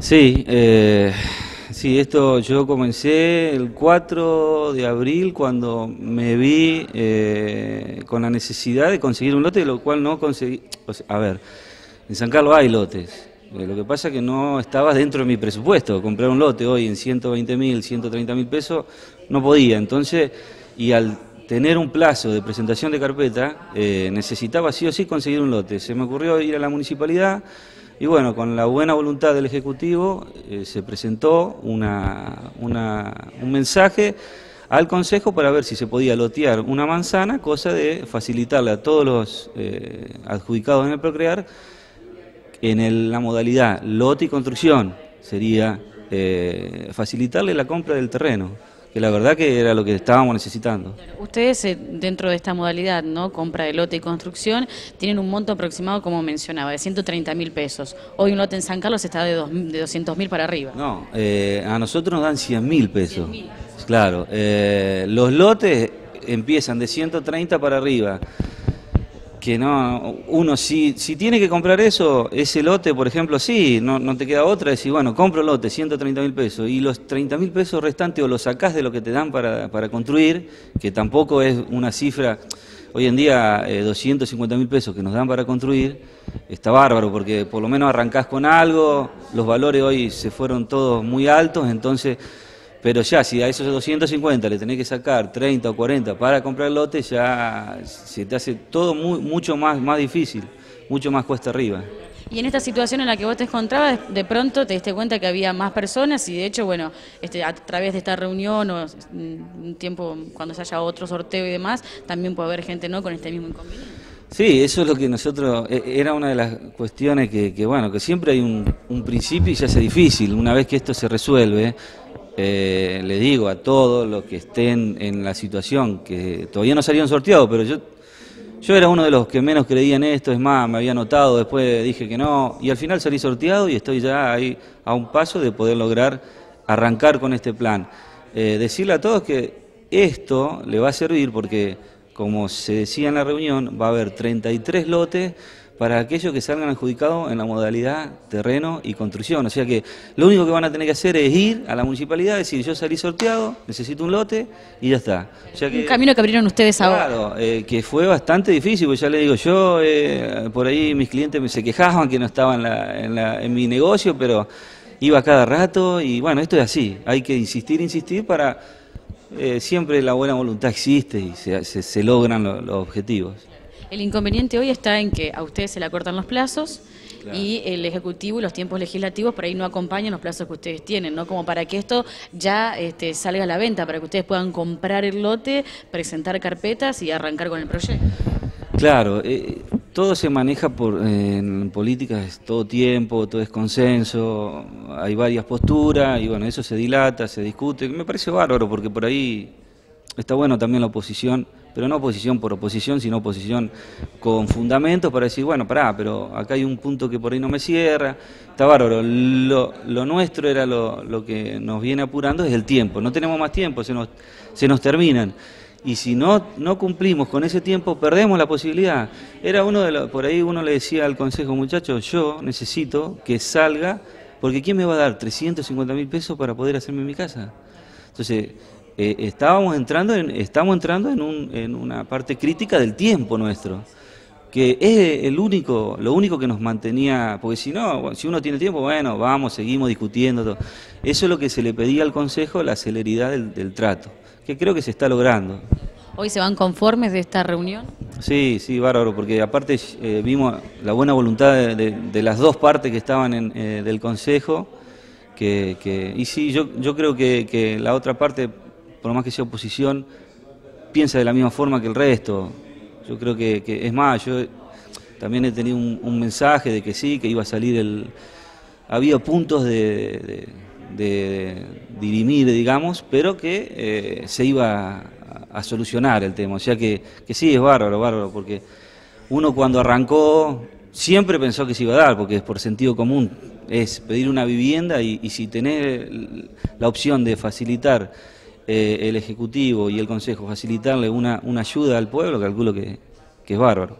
Sí, eh, sí, esto yo comencé el 4 de abril cuando me vi eh, con la necesidad de conseguir un lote, lo cual no conseguí. a ver, en San Carlos hay lotes. Eh, lo que pasa es que no estaba dentro de mi presupuesto. Comprar un lote hoy en 120 mil, 130 mil pesos, no podía. Entonces, y al tener un plazo de presentación de carpeta, eh, necesitaba sí o sí conseguir un lote. Se me ocurrió ir a la municipalidad y bueno, con la buena voluntad del Ejecutivo eh, se presentó una, un mensaje al Consejo para ver si se podía lotear una manzana, cosa de facilitarle a todos los adjudicados en el Procrear en la modalidad lote y construcción. Sería eh, facilitarle la compra del terreno, que la verdad que era lo que estábamos necesitando. Ustedes eh, dentro de esta modalidad, ¿no? compra de lote y construcción, tienen un monto aproximado, como mencionaba, de 130 mil pesos. Hoy un lote en San Carlos está de, 200 mil para arriba. No, eh, a nosotros nos dan 100 mil pesos. Claro, los lotes empiezan de 130 para arriba que no, uno si, si tiene que comprar eso, ese lote, por ejemplo, sí, no, no te queda otra, decir, bueno, compro lote, 130 mil pesos, y los 30 mil pesos restantes o los sacás de lo que te dan para, para construir, que tampoco es una cifra, hoy en día 250 eh, mil pesos que nos dan para construir, está bárbaro, porque por lo menos arrancás con algo, los valores hoy se fueron todos muy altos, entonces pero ya, si a esos 250 le tenés que sacar 30 o 40 para comprar lote, ya se te hace todo mucho más, más difícil, mucho más cuesta arriba. Y en esta situación en la que vos te encontrabas, de pronto te diste cuenta que había más personas y de hecho, bueno, este, a través de esta reunión o mm, un tiempo cuando se haya otro sorteo y demás, también puede haber gente no con este mismo inconveniente. Sí, eso es lo que nosotros, e, era una de las cuestiones que, que bueno, que siempre hay un, un principio y se hace difícil. Una vez que esto se resuelve, eh, le digo a todos los que estén en la situación, que todavía no salieron sorteados, pero yo, yo era uno de los que menos creía en esto, es más, me había notado, después dije que no, y al final salí sorteado y estoy ya ahí a un paso de poder lograr arrancar con este plan. Eh, decirle a todos que esto le va a servir porque, como se decía en la reunión, va a haber 33 lotes para aquellos que salgan adjudicados en la modalidad terreno y construcción. O sea que lo único que van a tener que hacer es ir a la municipalidad, decir yo salí sorteado, necesito un lote y ya está. un camino que abrieron ustedes ahora. Claro, eh, que fue bastante difícil, porque ya le digo, yo eh, por ahí mis clientes me se quejaban que no estaban en, mi negocio, pero iba cada rato y bueno, esto es así, hay que insistir, insistir para... Eh, siempre la buena voluntad existe y se, logran los objetivos. El inconveniente hoy está en que a ustedes se le acortan los plazos y el Ejecutivo y los tiempos legislativos por ahí no acompañan los plazos que ustedes tienen, ¿no? Como para que esto ya este, salga a la venta, para que ustedes puedan comprar el lote, presentar carpetas y arrancar con el proyecto. Claro, eh, todo se maneja por, en política, es todo tiempo, todo es consenso, hay varias posturas y bueno, eso se dilata, se discute, me parece bárbaro porque por ahí está bueno también la oposición pero no oposición por oposición, sino oposición con fundamentos para decir, bueno, pará, pero acá hay un punto que por ahí no me cierra, está bárbaro. Lo, nuestro era lo, que nos viene apurando es el tiempo, no tenemos más tiempo, se nos, se nos terminan. Y si no, no cumplimos con ese tiempo, perdemos la posibilidad. Era uno de los, por ahí uno le decía al consejo, muchachos, yo necesito que salga, porque ¿quién me va a dar 350 mil pesos para poder hacerme mi casa? Entonces, eh, estábamos entrando en, estamos entrando en, un, una parte crítica del tiempo nuestro que es el único, lo único que nos mantenía, porque si no, si uno tiene tiempo, bueno, vamos, seguimos discutiendo. Todo. Eso es lo que se le pedía al Consejo, la celeridad del, trato, que creo que se está logrando. ¿Hoy se van conformes de esta reunión? Sí, sí, bárbaro, porque aparte eh, vimos la buena voluntad de, las dos partes que estaban en, eh, del Consejo, que, que, y sí, yo, yo creo que, que la otra parte por más que sea oposición, piensa de la misma forma que el resto. Yo creo que, es más, yo también he tenido un, mensaje de que sí, que iba a salir el... Había puntos de, dirimir, digamos, pero que eh, se iba a, solucionar el tema. O sea que, sí, es bárbaro, bárbaro, porque uno cuando arrancó siempre pensó que se iba a dar, porque es por sentido común, es pedir una vivienda y, y si tenés la opción de facilitar eh, el Ejecutivo y el Consejo facilitarle una, una ayuda al pueblo, calculo que, que es bárbaro.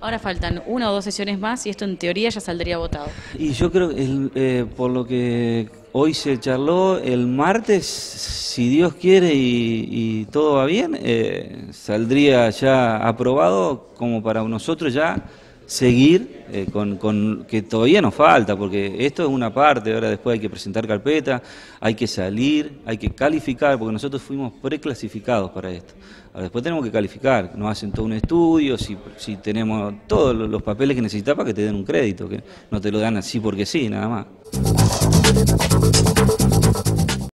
Ahora faltan una o dos sesiones más y esto en teoría ya saldría votado. Y yo creo que eh, por lo que hoy se charló, el martes, si Dios quiere y, todo va bien, eh, saldría ya aprobado como para nosotros ya seguir eh, con, que todavía nos falta, porque esto es una parte, ahora después hay que presentar carpeta, hay que salir, hay que calificar, porque nosotros fuimos preclasificados para esto. Ahora después tenemos que calificar, nos hacen todo un estudio, si, si tenemos todos los papeles que necesitas para que te den un crédito, que no te lo dan así porque sí, nada más.